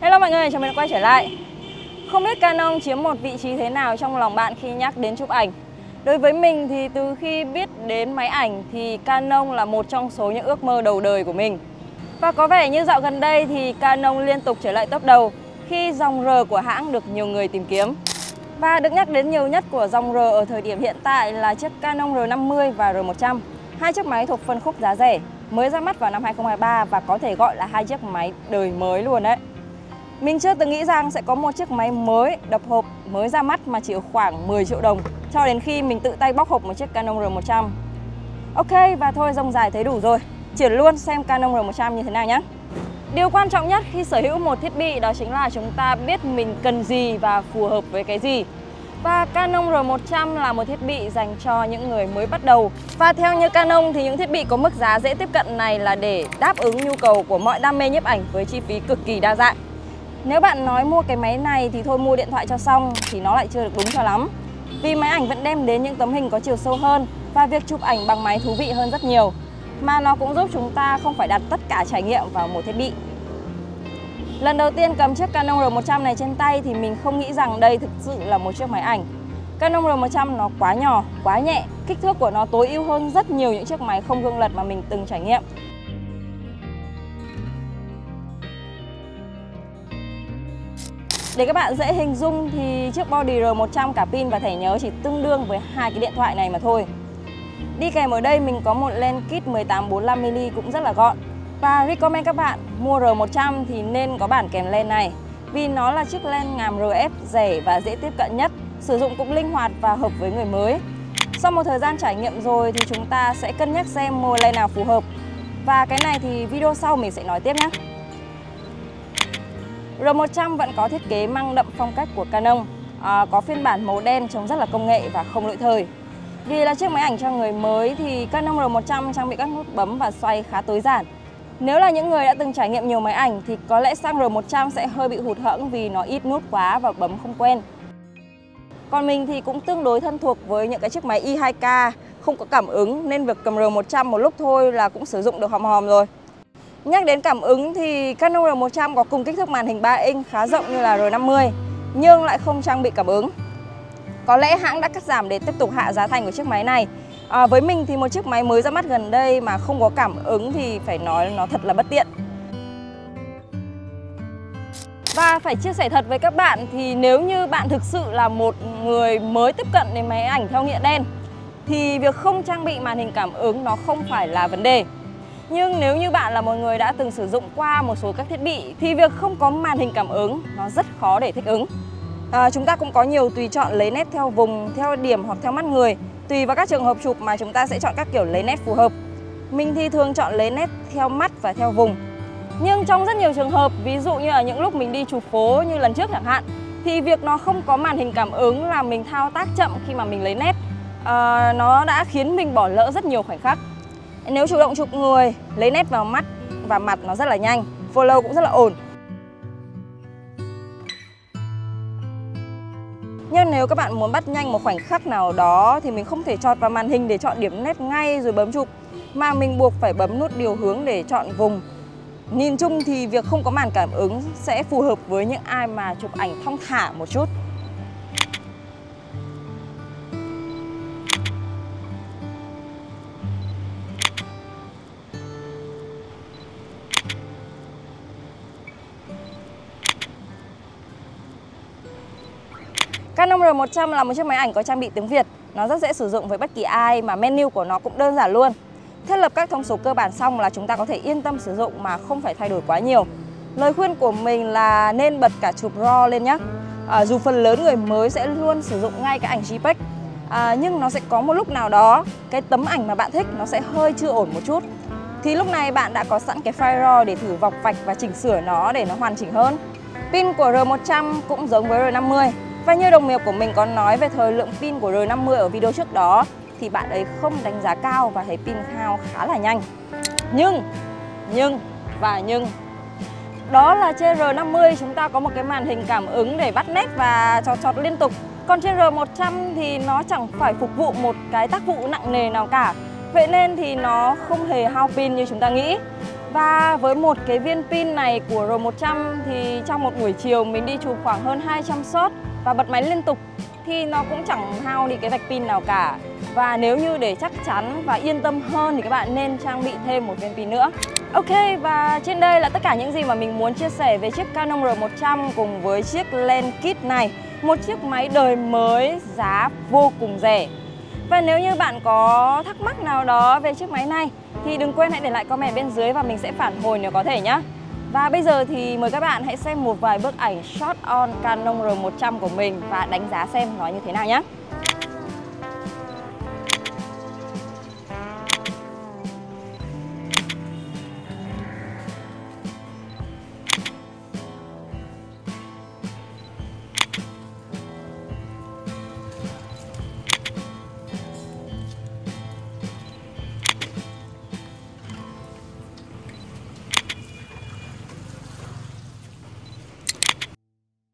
Hello mọi người, chào mừng đã quay trở lại. Không biết Canon chiếm một vị trí thế nào trong lòng bạn khi nhắc đến chụp ảnh? Đối với mình thì từ khi biết đến máy ảnh thì Canon là một trong số những ước mơ đầu đời của mình. Và có vẻ như dạo gần đây thì Canon liên tục trở lại top đầu khi dòng R của hãng được nhiều người tìm kiếm. Và được nhắc đến nhiều nhất của dòng R ở thời điểm hiện tại là chiếc Canon R50 và R100 Hai chiếc máy thuộc phân khúc giá rẻ mới ra mắt vào năm 2023 và có thể gọi là hai chiếc máy đời mới luôn đấy mình chưa từng nghĩ rằng sẽ có một chiếc máy mới đập hộp mới ra mắt mà chỉ khoảng 10 triệu đồng, cho đến khi mình tự tay bóc hộp một chiếc Canon R100. Ok, và thôi rông dài thấy đủ rồi. Chuyển luôn xem Canon R100 như thế nào nhé. Điều quan trọng nhất khi sở hữu một thiết bị đó chính là chúng ta biết mình cần gì và phù hợp với cái gì. Và Canon R100 là một thiết bị dành cho những người mới bắt đầu. Và theo như Canon thì những thiết bị có mức giá dễ tiếp cận này là để đáp ứng nhu cầu của mọi đam mê nhiếp ảnh với chi phí cực kỳ đa dạng. Nếu bạn nói mua cái máy này thì thôi mua điện thoại cho xong thì nó lại chưa được đúng cho lắm. Vì máy ảnh vẫn đem đến những tấm hình có chiều sâu hơn và việc chụp ảnh bằng máy thú vị hơn rất nhiều. Mà nó cũng giúp chúng ta không phải đặt tất cả trải nghiệm vào một thiết bị. Lần đầu tiên cầm chiếc Canon R100 này trên tay thì mình không nghĩ rằng đây thực sự là một chiếc máy ảnh. Canon R100 nó quá nhỏ, quá nhẹ, kích thước của nó tối ưu hơn rất nhiều những chiếc máy không gương lật mà mình từng trải nghiệm. Để các bạn dễ hình dung thì chiếc body R100 cả pin và thẻ nhớ chỉ tương đương với hai cái điện thoại này mà thôi. Đi kèm ở đây mình có một lens kit 1845mm cũng rất là gọn. Và recommend các bạn mua R100 thì nên có bản kèm lens này vì nó là chiếc lens ngàm RF rẻ và dễ tiếp cận nhất, sử dụng cũng linh hoạt và hợp với người mới. Sau một thời gian trải nghiệm rồi thì chúng ta sẽ cân nhắc xem mua lens nào phù hợp. Và cái này thì video sau mình sẽ nói tiếp nhé. R100 vẫn có thiết kế mang đậm phong cách của Canon à, Có phiên bản màu đen trông rất là công nghệ và không lỗi thời. Vì là chiếc máy ảnh cho người mới thì Canon R100 trang bị các nút bấm và xoay khá tối giản. Nếu là những người đã từng trải nghiệm nhiều máy ảnh thì có lẽ sang R100 sẽ hơi bị hụt hẫng vì nó ít nút quá và bấm không quen. Còn mình thì cũng tương đối thân thuộc với những cái chiếc máy i2K không có cảm ứng nên việc cầm R100 một lúc thôi là cũng sử dụng được hòm hòm rồi. Nhắc đến cảm ứng thì Canon R100 có cùng kích thước màn hình 3 inch khá rộng như là R50 nhưng lại không trang bị cảm ứng. Có lẽ hãng đã cắt giảm để tiếp tục hạ giá thành của chiếc máy này. À, với mình thì một chiếc máy mới ra mắt gần đây mà không có cảm ứng thì phải nói nó thật là bất tiện. Và phải chia sẻ thật với các bạn thì nếu như bạn thực sự là một người mới tiếp cận đến máy ảnh theo nghĩa đen thì việc không trang bị màn hình cảm ứng nó không phải là vấn đề. Nhưng nếu như bạn là một người đã từng sử dụng qua một số các thiết bị thì việc không có màn hình cảm ứng nó rất khó để thích ứng. À, chúng ta cũng có nhiều tùy chọn lấy nét theo vùng, theo điểm hoặc theo mắt người. Tùy vào các trường hợp chụp mà chúng ta sẽ chọn các kiểu lấy nét phù hợp. Mình thì thường chọn lấy nét theo mắt và theo vùng. Nhưng trong rất nhiều trường hợp, ví dụ như ở những lúc mình đi chụp phố như lần trước chẳng hạn, thì việc nó không có màn hình cảm ứng là mình thao tác chậm khi mà mình lấy nét. À, nó đã khiến mình bỏ lỡ rất nhiều khoảnh khắc. Nếu chủ động chụp người, lấy nét vào mắt và mặt nó rất là nhanh Follow cũng rất là ổn Nhưng nếu các bạn muốn bắt nhanh một khoảnh khắc nào đó thì mình không thể chọn vào màn hình để chọn điểm nét ngay rồi bấm chụp mà mình buộc phải bấm nút điều hướng để chọn vùng. Nhìn chung thì việc không có màn cảm ứng sẽ phù hợp với những ai mà chụp ảnh thong thả một chút. Canon R100 là một chiếc máy ảnh có trang bị tiếng Việt. Nó rất dễ sử dụng với bất kỳ ai mà menu của nó cũng đơn giản luôn. Thiết lập các thông số cơ bản xong là chúng ta có thể yên tâm sử dụng mà không phải thay đổi quá nhiều. Lời khuyên của mình là nên bật cả chụp RAW lên nhé. À, dù phần lớn người mới sẽ luôn sử dụng ngay cái ảnh JPEG à, nhưng nó sẽ có một lúc nào đó cái tấm ảnh mà bạn thích nó sẽ hơi chưa ổn một chút thì lúc này bạn đã có sẵn cái file RAW để thử vọc vạch và chỉnh sửa nó để nó hoàn chỉnh hơn. Pin của R100 cũng giống với R50 và như đồng nghiệp của mình có nói về thời lượng pin của R50 ở video trước đó thì bạn ấy không đánh giá cao và thấy pin hao khá là nhanh. Nhưng, nhưng và nhưng. Đó là trên R50 chúng ta có một cái màn hình cảm ứng để bắt nét và chọt chọt liên tục. Còn trên R100 thì nó chẳng phải phục vụ một cái tác vụ nặng nề nào cả. Vậy nên thì nó không hề hao pin như chúng ta nghĩ. Và với một cái viên pin này của R100 thì trong một buổi chiều mình đi chụp khoảng hơn 200 shot và bật máy liên tục thì nó cũng chẳng hao đi cái vạch pin nào cả. Và nếu như để chắc chắn và yên tâm hơn thì các bạn nên trang bị thêm một viên pin nữa. Ok, và trên đây là tất cả những gì mà mình muốn chia sẻ về chiếc Canon R100 cùng với chiếc lens kit này. Một chiếc máy đời mới, giá vô cùng rẻ. Và nếu như bạn có thắc mắc nào đó về chiếc máy này thì đừng quên hãy để lại comment bên dưới và mình sẽ phản hồi nếu có thể nhé. Và bây giờ thì mời các bạn hãy xem một vài bức ảnh shot on Canon R100 của mình và đánh giá xem nó như thế nào nhé.